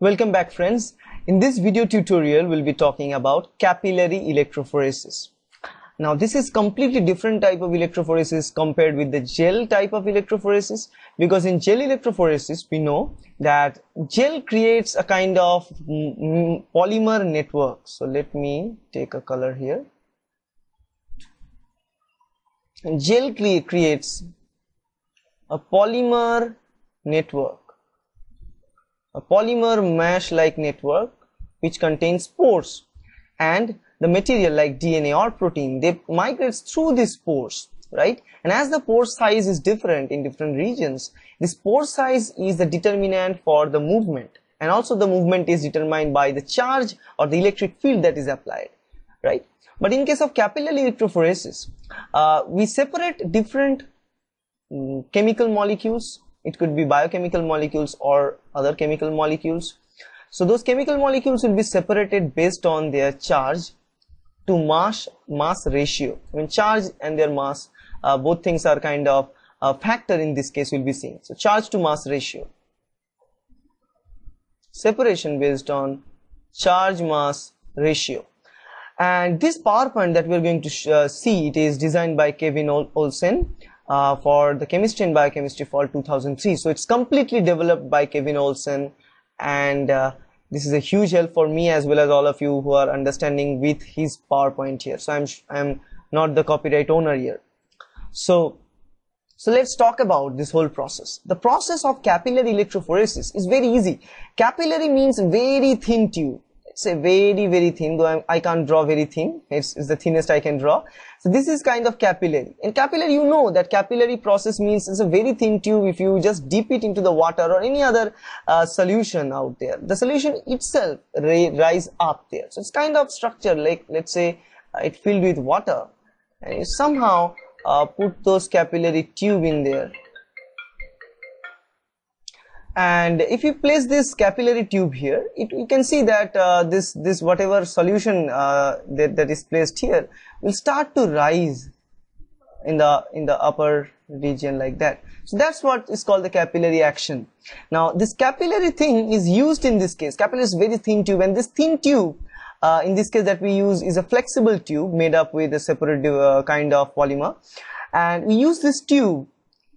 Welcome back friends. In this video tutorial, we'll be talking about capillary electrophoresis. Now this is completely different type of electrophoresis compared with the gel type of electrophoresis because in gel electrophoresis we know that gel creates a kind of polymer network. So let me take a color here. Gel cre creates a polymer network a polymer mesh like network which contains pores. And the material like DNA or protein they migrates through these pores right? And as the pore size is different in different regions this pore size is the determinant for the movement. And also the movement is determined by the charge or the electric field that is applied right? But in case of capillary electrophoresis uh, we separate different um, chemical molecules it could be biochemical molecules or other chemical molecules. So those chemical molecules will be separated based on their charge to mass mass ratio. When charge and their mass uh, both things are kind of a factor in this case will be seen so charge to mass ratio. Separation based on charge mass ratio. And this PowerPoint that we are going to uh, see it is designed by Kevin Olsen uh, for the chemistry and biochemistry fall 2003 so it's completely developed by Kevin Olson, and uh, this is a huge help for me as well as all of you who are understanding with his PowerPoint here. So I'm I'm not the copyright owner here. So so let's talk about this whole process. The process of capillary electrophoresis is very easy. Capillary means very thin tube it's a very very thin though I'm, I can not draw very thin. It's, it's the thinnest I can draw. So this is kind of capillary. In capillary you know that capillary process means it's a very thin tube if you just dip it into the water or any other uh, solution out there. The solution itself rise up there. So it's kind of structure like let's say uh, it filled with water. And you somehow uh, put those capillary tube in there and if you place this capillary tube here it, you can see that uh, this this whatever solution uh, that, that is placed here will start to rise in the in the upper region like that. So that's what is called the capillary action. Now this capillary thing is used in this case. Capillary is very thin tube. And this thin tube uh, in this case that we use is a flexible tube made up with a separate uh, kind of polymer. And we use this tube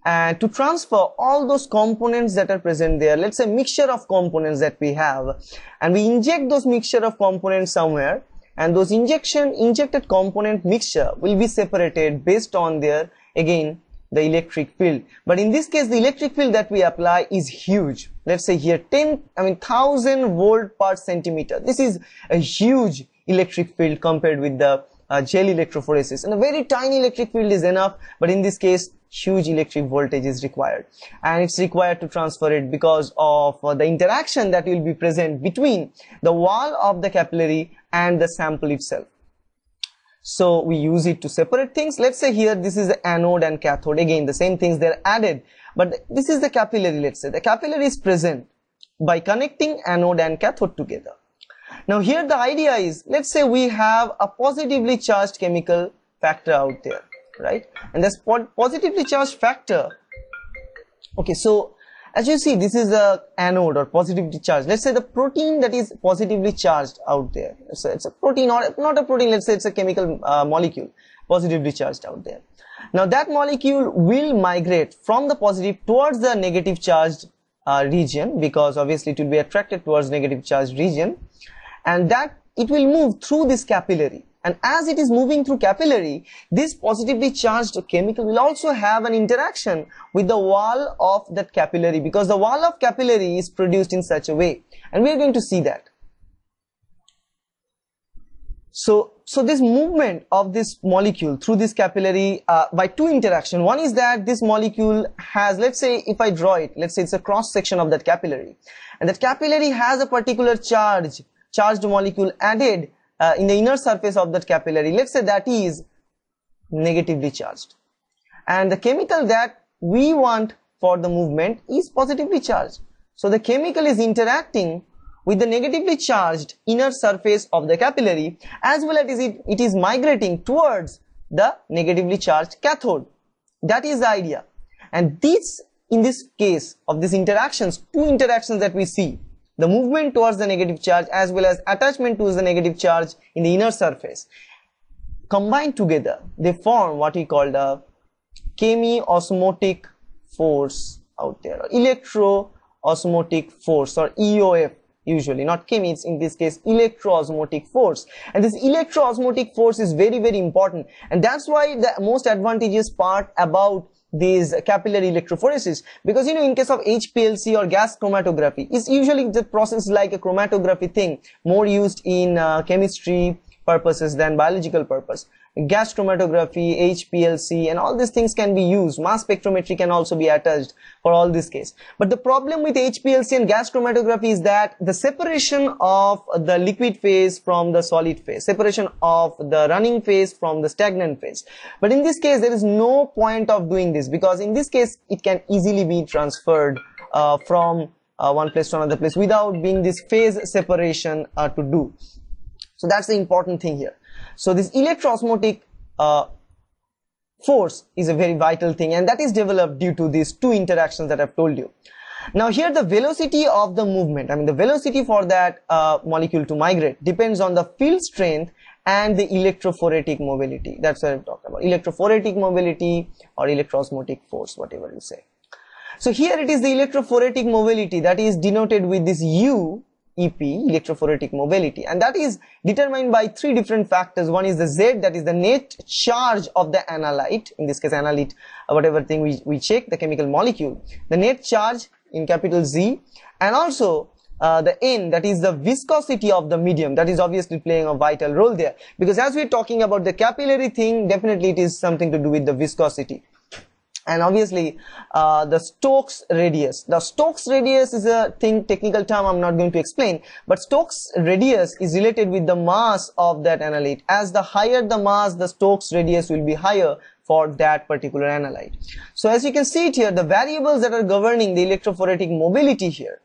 and to transfer all those components that are present there let's say mixture of components that we have and we inject those mixture of components somewhere and those injection injected component mixture will be separated based on their again the electric field. But in this case the electric field that we apply is huge. Let's say here 10 i mean 1000 volt per centimeter. This is a huge electric field compared with the uh, gel electrophoresis. And a very tiny electric field is enough but in this case huge electric voltage is required. And it's required to transfer it because of uh, the interaction that will be present between the wall of the capillary and the sample itself. So we use it to separate things. Let's say here this is the anode and cathode. Again the same things they're added. But this is the capillary let's say. The capillary is present by connecting anode and cathode together. Now here the idea is let's say we have a positively charged chemical factor out there right? And this positively charged factor. Okay so as you see this is a anode or positively charged. Let's say the protein that is positively charged out there. So it's a protein or not a protein let's say it's a chemical uh, molecule positively charged out there. Now that molecule will migrate from the positive towards the negative charged uh, region because obviously it will be attracted towards negative charged region. And that it will move through this capillary and as it is moving through capillary this positively charged chemical will also have an interaction with the wall of that capillary because the wall of capillary is produced in such a way. And we are going to see that. So so this movement of this molecule through this capillary uh, by two interaction one is that this molecule has let's say if i draw it let's say it's a cross section of that capillary. And that capillary has a particular charge charged molecule added uh, in the inner surface of that capillary let's say that is negatively charged. And the chemical that we want for the movement is positively charged. So the chemical is interacting with the negatively charged inner surface of the capillary as well as it, it is migrating towards the negatively charged cathode. That is the idea. And this in this case of these interactions two interactions that we see the movement towards the negative charge as well as attachment towards the negative charge in the inner surface. Combined together they form what we call the chemi-osmotic force out there electro-osmotic force or EOF usually. Not chemi it's in this case electro-osmotic force. And this electro-osmotic force is very very important. And that's why the most advantageous part about these capillary electrophoresis. Because you know in case of HPLC or gas chromatography is usually the process like a chromatography thing more used in uh, chemistry purposes than biological purpose gas chromatography, HPLC and all these things can be used. Mass spectrometry can also be attached for all this case. But the problem with HPLC and gas chromatography is that the separation of the liquid phase from the solid phase, separation of the running phase from the stagnant phase. But in this case, there is no point of doing this because in this case, it can easily be transferred uh, from uh, one place to another place without being this phase separation uh, to do. So that's the important thing here. So this electroosmotic uh, force is a very vital thing and that is developed due to these two interactions that I've told you. Now here the velocity of the movement, I mean the velocity for that uh, molecule to migrate depends on the field strength and the electrophoretic mobility. That's what I'm talking about. Electrophoretic mobility or electroosmotic force, whatever you say. So here it is the electrophoretic mobility that is denoted with this U EP, electrophoretic mobility. And that is determined by three different factors. One is the Z, that is the net charge of the analyte, in this case analyte, uh, whatever thing we, we check, the chemical molecule. The net charge in capital Z, and also uh, the N, that is the viscosity of the medium, that is obviously playing a vital role there. Because as we're talking about the capillary thing, definitely it is something to do with the viscosity and obviously uh, the Stokes radius. The Stokes radius is a thing, technical term I'm not going to explain, but Stokes radius is related with the mass of that analyte. As the higher the mass, the Stokes radius will be higher for that particular analyte. So as you can see it here, the variables that are governing the electrophoretic mobility here,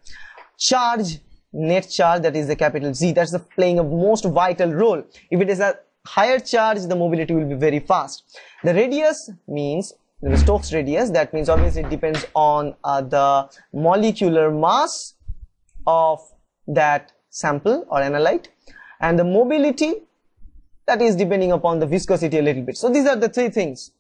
charge, net charge, that is the capital Z, that's the playing a most vital role. If it is a higher charge, the mobility will be very fast. The radius means the Stokes radius. That means obviously it depends on uh, the molecular mass of that sample or analyte and the mobility that is depending upon the viscosity a little bit. So these are the three things.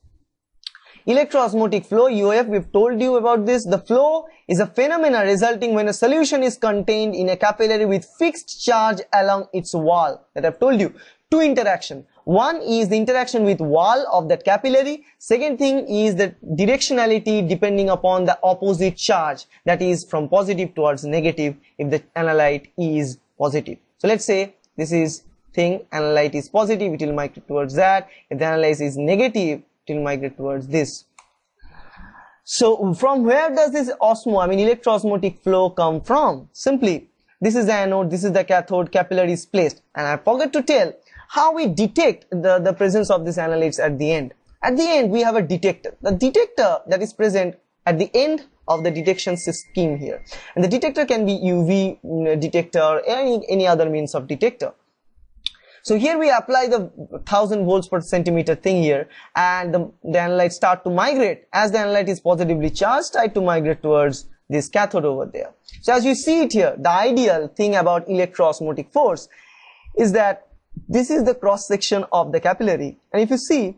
Electroosmotic flow EOF we've told you about this. The flow is a phenomena resulting when a solution is contained in a capillary with fixed charge along its wall that I've told you. Two interaction one is the interaction with wall of that capillary. Second thing is the directionality depending upon the opposite charge that is from positive towards negative if the analyte is positive. So let's say this is thing analyte is positive it will migrate towards that. If the analyte is negative it will migrate towards this. So from where does this osmo, I mean electroosmotic flow come from? Simply, this is the anode, this is the cathode, capillary is placed. And I forgot to tell, how we detect the, the presence of these analytes at the end. At the end, we have a detector. The detector that is present at the end of the detection scheme here. And the detector can be UV detector any, any other means of detector. So here we apply the 1000 volts per centimeter thing here and the, the analyte start to migrate. As the analyte is positively charged, try to migrate towards this cathode over there. So as you see it here, the ideal thing about electroosmotic force is that this is the cross section of the capillary. And if you see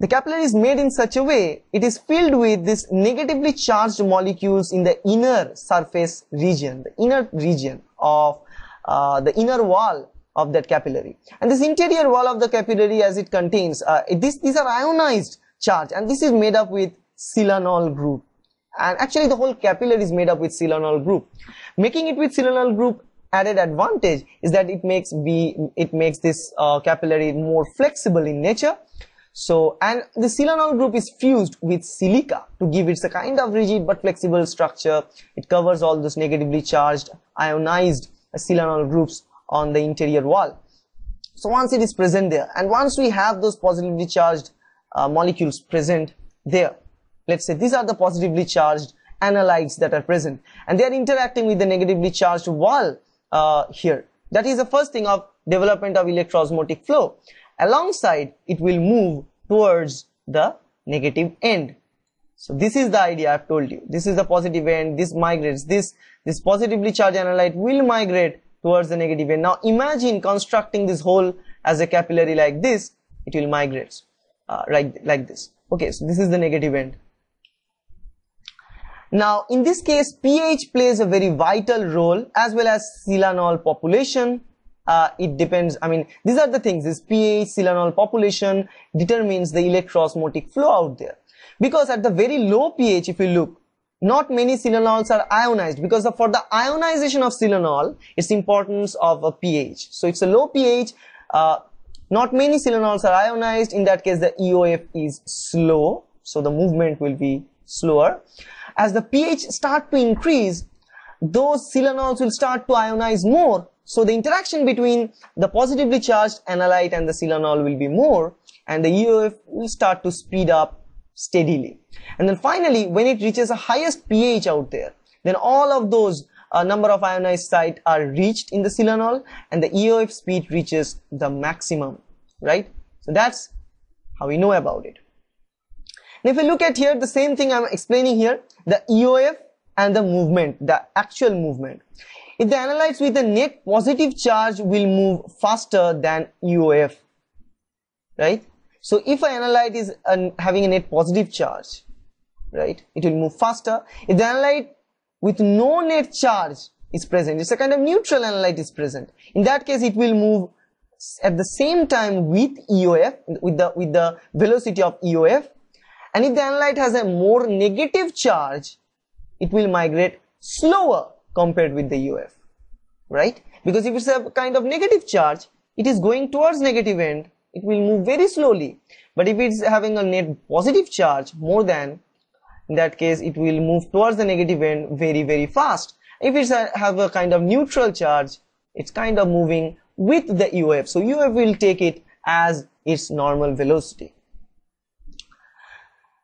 the capillary is made in such a way it is filled with these negatively charged molecules in the inner surface region the inner region of uh, the inner wall of that capillary. And this interior wall of the capillary as it contains uh, this, these are ionized charge and this is made up with silanol group. And actually the whole capillary is made up with silanol group. Making it with silanol group added advantage is that it makes be it makes this uh, capillary more flexible in nature. So and the silanol group is fused with silica to give it a kind of rigid but flexible structure. It covers all those negatively charged ionized silanol groups on the interior wall. So once it is present there and once we have those positively charged uh, molecules present there let's say these are the positively charged analytes that are present and they are interacting with the negatively charged wall uh, here. That is the first thing of development of electroosmotic flow. Alongside, it will move towards the negative end. So this is the idea I've told you. This is the positive end, this migrates, this, this positively charged analyte will migrate towards the negative end. Now imagine constructing this hole as a capillary like this, it will migrate uh, right like this. Okay, so this is the negative end. Now in this case pH plays a very vital role as well as silanol population. Uh, it depends, I mean these are the things, this pH, silanol population determines the electroosmotic flow out there. Because at the very low pH if you look not many silanols are ionized. Because for the ionization of silanol it's importance of a pH so it's a low pH uh, not many silanols are ionized. In that case the EOF is slow. So the movement will be slower as the pH start to increase those silanols will start to ionize more so the interaction between the positively charged analyte and the silanol will be more and the EOF will start to speed up steadily. And then finally, when it reaches the highest pH out there, then all of those uh, number of ionized sites are reached in the silanol and the EOF speed reaches the maximum, right? So that's how we know about it. Now if you look at here, the same thing I'm explaining here, the EOF and the movement, the actual movement. If the analytes with a net positive charge will move faster than EOF, right? So if an analyte is an, having a net positive charge, right, it will move faster. If the analyte with no net charge is present, it's a kind of neutral analyte is present. In that case, it will move at the same time with EOF, with the, with the velocity of EOF. And if the analyte has a more negative charge, it will migrate slower compared with the EOF, right? Because if it's a kind of negative charge, it is going towards negative end it will move very slowly. But if it's having a net positive charge more than in that case it will move towards the negative end very very fast. If it's a, have a kind of neutral charge it's kind of moving with the EOF so EOF will take it as its normal velocity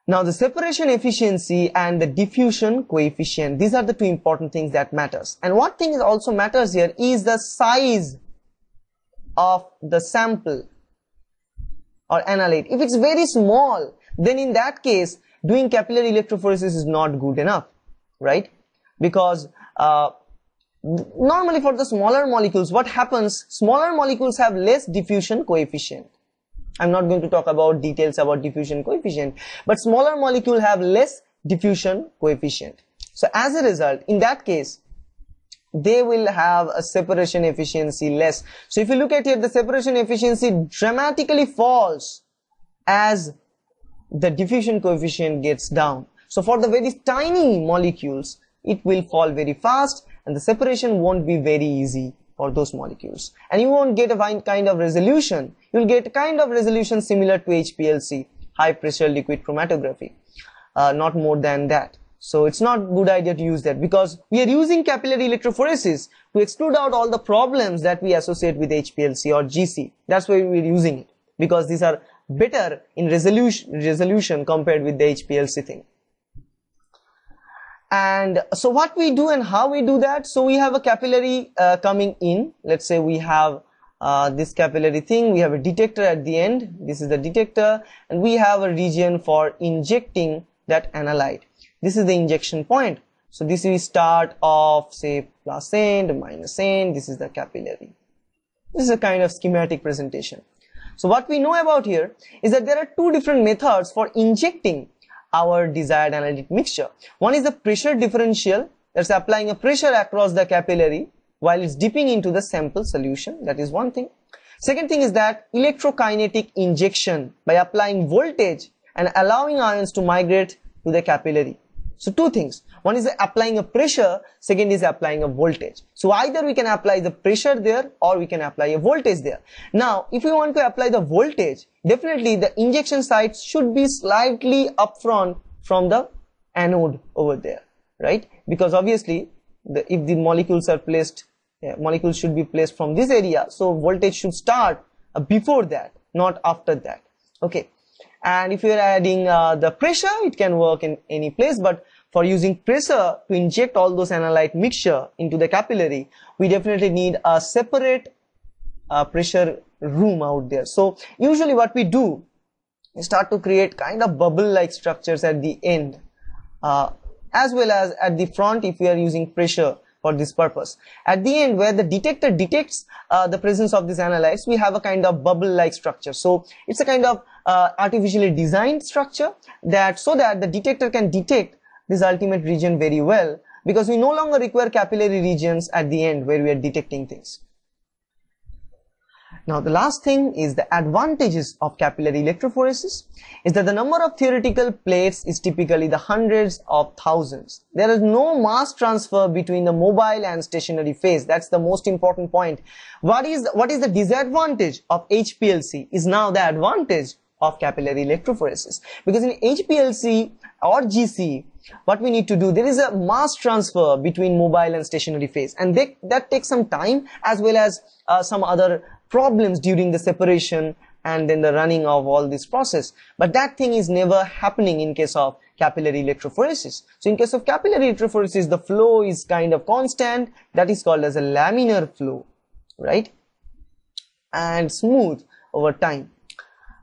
now the separation efficiency and the diffusion coefficient these are the two important things that matters and one thing also matters here is the size of the sample or analyte. If it's very small, then in that case, doing capillary electrophoresis is not good enough, right? Because uh, normally for the smaller molecules, what happens, smaller molecules have less diffusion coefficient. I'm not going to talk about details about diffusion coefficient, but smaller molecule have less diffusion coefficient. So as a result, in that case, they will have a separation efficiency less. So if you look at here, the separation efficiency dramatically falls as the diffusion coefficient gets down. So for the very tiny molecules, it will fall very fast and the separation won't be very easy for those molecules. And you won't get a kind of resolution. You'll get kind of resolution similar to HPLC, high pressure liquid chromatography, uh, not more than that. So it's not good idea to use that because we are using capillary electrophoresis to exclude out all the problems that we associate with HPLC or GC. That's why we're using it because these are better in resolution, resolution compared with the HPLC thing. And so what we do and how we do that, so we have a capillary uh, coming in. Let's say we have uh, this capillary thing, we have a detector at the end. This is the detector. And we have a region for injecting that analyte. This is the injection point. So this is start of say plus end minus end. This is the capillary. This is a kind of schematic presentation. So what we know about here is that there are two different methods for injecting our desired analytic mixture. One is the pressure differential. That's applying a pressure across the capillary while it's dipping into the sample solution that is one thing second thing is that electrokinetic injection by applying voltage and allowing ions to migrate to the capillary so two things. One is applying a pressure, second is applying a voltage. So either we can apply the pressure there or we can apply a voltage there. Now, if we want to apply the voltage, definitely the injection site should be slightly upfront from the anode over there, right? Because obviously, the, if the molecules are placed, yeah, molecules should be placed from this area, so voltage should start uh, before that, not after that. Okay. And if you are adding uh, the pressure it can work in any place. But for using pressure to inject all those analyte mixture into the capillary we definitely need a separate uh, pressure room out there. So usually what we do is start to create kind of bubble like structures at the end uh, as well as at the front if we are using pressure for this purpose. At the end where the detector detects uh, the presence of these analytes, we have a kind of bubble-like structure. So it's a kind of uh, artificially designed structure that so that the detector can detect this ultimate region very well because we no longer require capillary regions at the end where we are detecting things. Now the last thing is the advantages of capillary electrophoresis is that the number of theoretical plates is typically the hundreds of thousands. There is no mass transfer between the mobile and stationary phase. That's the most important point. What is, what is the disadvantage of HPLC is now the advantage of capillary electrophoresis. Because in HPLC or GC, what we need to do, there is a mass transfer between mobile and stationary phase and they, that takes some time as well as uh, some other problems during the separation and then the running of all this process. But that thing is never happening in case of capillary electrophoresis. So in case of capillary electrophoresis, the flow is kind of constant. That is called as a laminar flow, right? And smooth over time.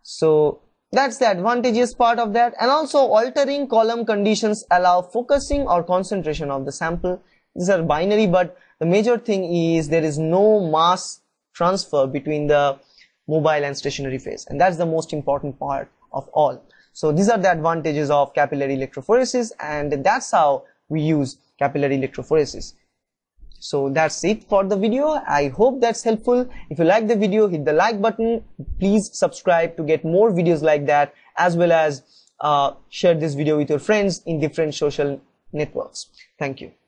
So that's the advantageous part of that. And also altering column conditions allow focusing or concentration of the sample. These are binary, but the major thing is there is no mass transfer between the mobile and stationary phase and that's the most important part of all so these are the advantages of capillary electrophoresis and that's how we use capillary electrophoresis so that's it for the video. I hope that's helpful. If you like the video hit the like button. Please subscribe to get more videos like that as well as uh, share this video with your friends in different social networks. Thank you